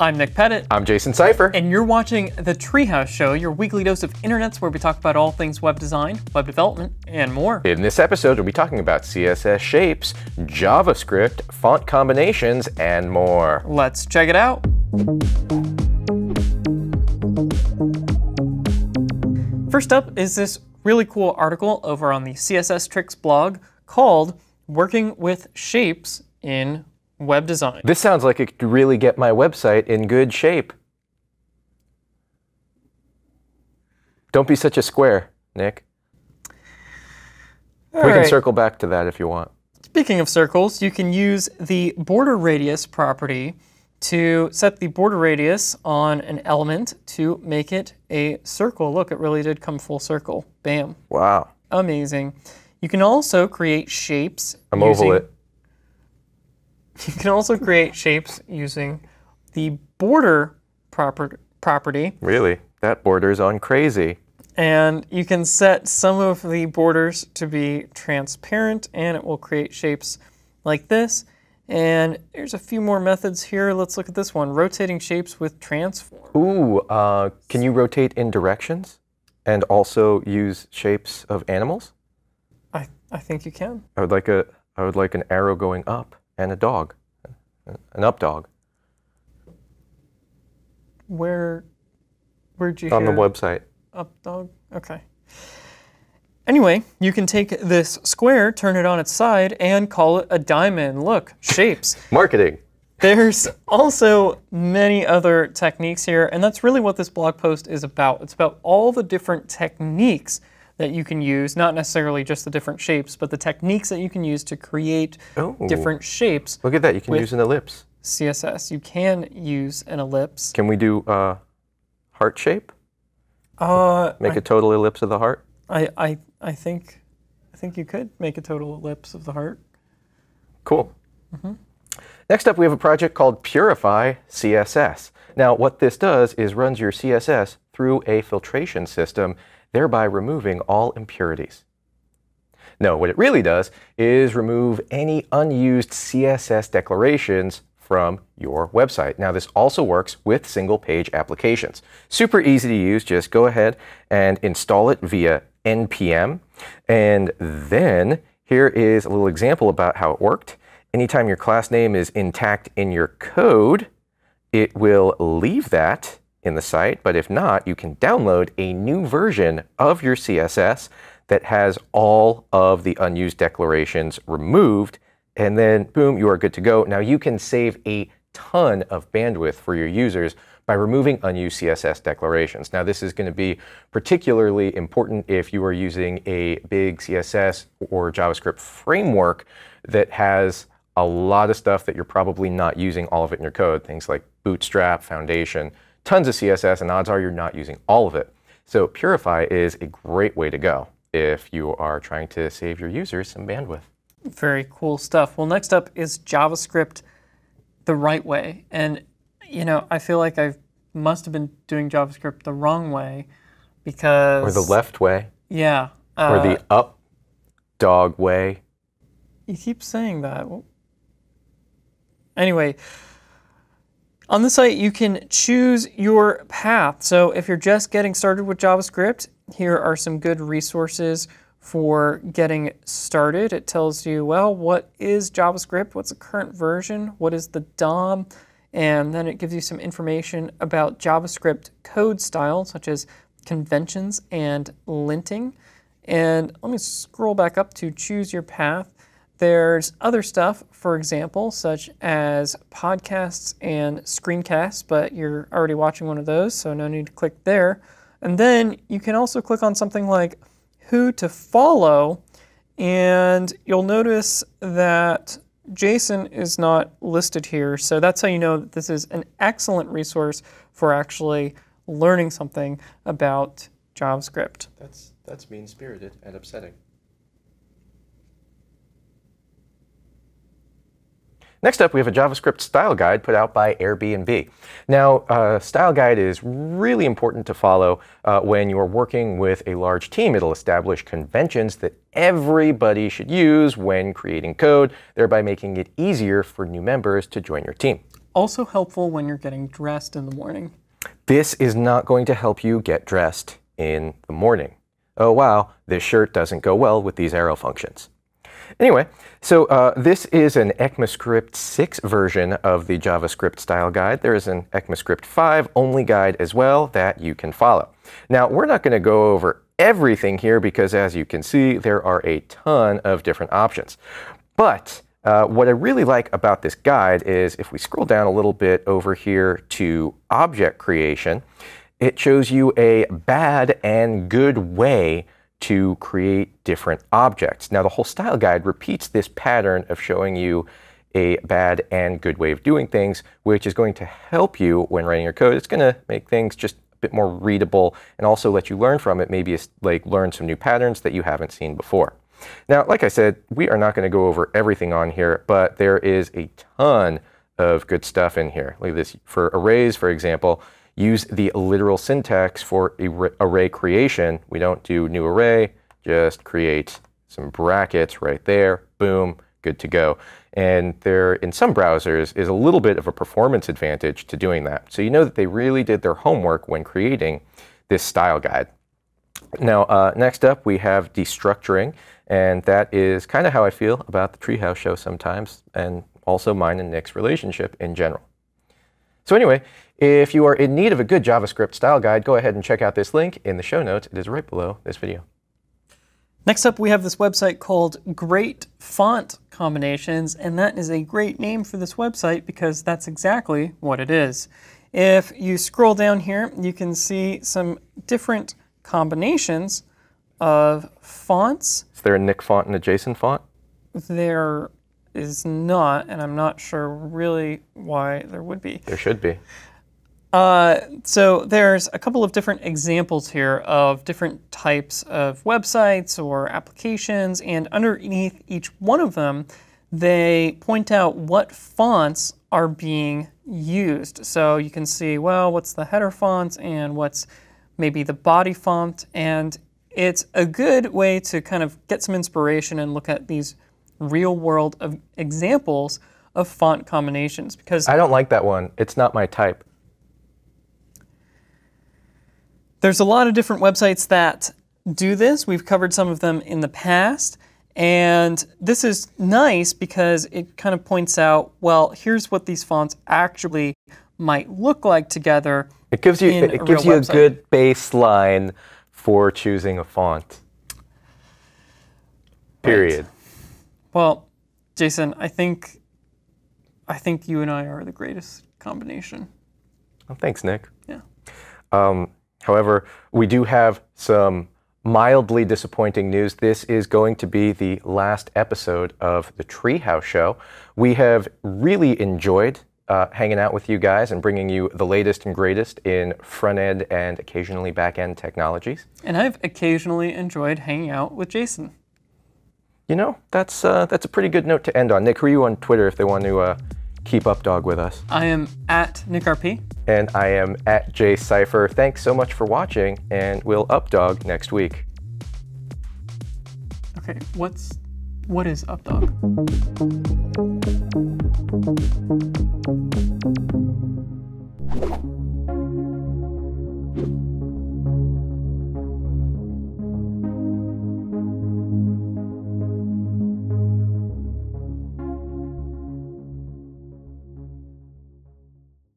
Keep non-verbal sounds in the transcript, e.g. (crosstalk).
I'm Nick Pettit. I'm Jason Seifer. And you're watching The Treehouse Show, your weekly dose of internets where we talk about all things web design, web development, and more. In this episode, we'll be talking about CSS shapes, JavaScript, font combinations, and more. Let's check it out. First up is this really cool article over on the CSS Tricks blog called Working with Shapes in Web Design. This sounds like it could really get my website in good shape. Don't be such a square, Nick. All we right. can circle back to that if you want. Speaking of circles, you can use the border radius property to set the border radius on an element to make it a circle. Look, it really did come full circle. Bam. Wow. Amazing. You can also create shapes. I'm using, oval it. (laughs) You can also create shapes using the border proper, property. Really? That borders on crazy. And you can set some of the borders to be transparent and it will create shapes like this. And there's a few more methods here. Let's look at this one, rotating shapes with transform. Ooh, uh, can you rotate in directions and also use shapes of animals? I, I think you can. I would like a I would like an arrow going up and a dog, an up dog Where, where'd you on the website. up dog? Okay. Anyway, you can take this square, turn it on its side, and call it a diamond. Look, shapes. Marketing. There's also many other techniques here, and that's really what this blog post is about. It's about all the different techniques that you can use, not necessarily just the different shapes, but the techniques that you can use to create Oh. different shapes. Look at that. You can use an ellipse. CSS. You can use an ellipse. Can we do uh, heart shape? Uh, Make a total ellipse of the heart? I, I, I think, I think you could make a total ellipse of the heart. Cool. Mm-hmm. Next up, we have a project called Purify CSS. Now, what this does is runs your CSS through a filtration system, thereby removing all impurities. No, what it really does is remove any unused CSS declarations from your website. Now, this also works with single page applications. Super easy to use. Just go ahead and install it via npm. And then here is a little example about how it worked. Anytime your class name is intact in your code, it will leave that in the site, but if not, you can download a new version of your CSS that has all of the unused declarations removed, and then boom, you are good to go. Now you can save a ton of bandwidth for your users by removing unused CSS declarations. Now this is going to be particularly important if you are using a big CSS or JavaScript framework that has a lot of stuff that you're probably not using all of it in your code, things like Bootstrap, Foundation, tons of CSS, and odds are you're not using all of it. So Purify is a great way to go if you are trying to save your users some bandwidth. Very cool stuff. Well, next up is JavaScript the right way. And, you know, I feel like I must have been doing JavaScript the wrong way because. Or the left way, Yeah. or uh, the up dog way. You keep saying that. Anyway, on the site, you can choose your path. So if you're just getting started with JavaScript, here are some good resources for getting started. It tells you, well, what is JavaScript? What's the current version? What is the DOM? And then it gives you some information about JavaScript code style, such as conventions and linting. And let me scroll back up to choose your path. There's other stuff, for example, such as podcasts and screencasts, but you're already watching one of those, so no need to click there. And then you can also click on something like who to follow, and you'll notice that Jason is not listed here. So that's how you know that this is an excellent resource for actually learning something about JavaScript. That's that's mean spirited and upsetting. Next up, we have a JavaScript style guide put out by Airbnb. Now, uh, style guide is really important to follow uh, when you're working with a large team. It'll establish conventions that everybody should use when creating code, thereby making it easier for new members to join your team. also helpful when you're getting dressed in the morning. This is not going to help you get dressed in the morning. Oh wow, this shirt doesn't go well with these arrow functions. Anyway, so uh, this is an ECMAScript 6 version of the JavaScript style guide. There is an ECMAScript 5 only guide as well that you can follow. Now, we're not going to go over everything here because as you can see, there are a ton of different options. But uh, what I really like about this guide is if we scroll down a little bit over here to object creation, it shows you a bad and good way to create different objects. Now the whole style guide repeats this pattern of showing you a bad and good way of doing things, which is going to help you when writing your code. It's going to make things just a bit more readable and also let you learn from it, maybe like learn some new patterns that you haven't seen before. Now, like I said, we are not going to go over everything on here, but there is a ton of good stuff in here. Look at this. For arrays, for example, use the literal syntax for array creation. We don't do new array, just create some brackets right there, boom, good to go. And there, in some browsers, is a little bit of a performance advantage to doing that. So you know that they really did their homework when creating this style guide. Now, uh, next up, we have destructuring, and that is kind of how I feel about the Treehouse show sometimes, and also mine and Nick's relationship in general. So anyway, if you are in need of a good JavaScript style guide, go ahead and check out this link in the show notes. It is right below this video. Next up, we have this website called Great Font Combinations, and that is a great name for this website because that's exactly what it is. If you scroll down here, you can see some different combinations of fonts. Is there a Nick font and a Jason font? There is not, and I'm not sure really why there would be. There should be. Uh, so there's a couple of different examples here of different types of websites or applications, and underneath each one of them, they point out what fonts are being used. So you can see, well, what's the header font and what's maybe the body font, and it's a good way to kind of get some inspiration and look at these real world of examples of font combinations because I don't like that one. It's not my type. There's a lot of different websites that do this. We've covered some of them in the past. And this is nice because it kind of points out, well, here's what these fonts actually might look like together. It gives you it gives you website. a good baseline for choosing a font. Period. Right. Well, Jason, I think I think you and I are the greatest combination. Thanks, Nick. Yeah. Um, however, we do have some mildly disappointing news. This is going to be the last episode of the Treehouse Show. We have really enjoyed uh, hanging out with you guys and bringing you the latest and greatest in front end and occasionally back end technologies. And I've occasionally enjoyed hanging out with Jason you know, that's uh, that's a pretty good note to end on. Nick, who are you on Twitter if they want to uh, keep up, dog, with us. I am at Nick RP. And I am at Jay Seifer. Thanks so much for watching, and we'll Updog next week. Okay, what's what is Updog?